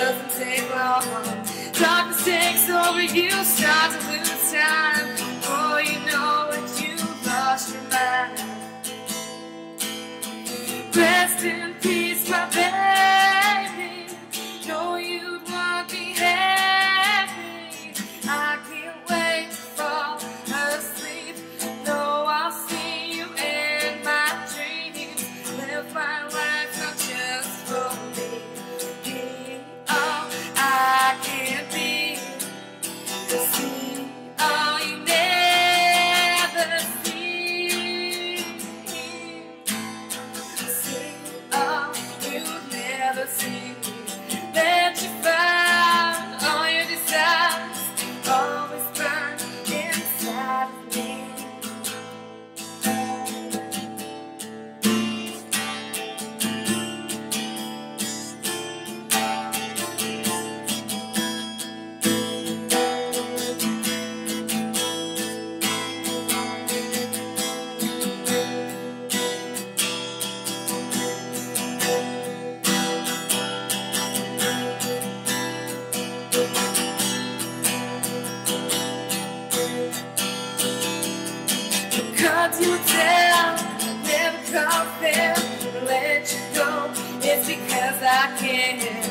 doesn't take long. Darkness takes over you, start to lose time. you tell, never caught them, let you go. It's because I can't.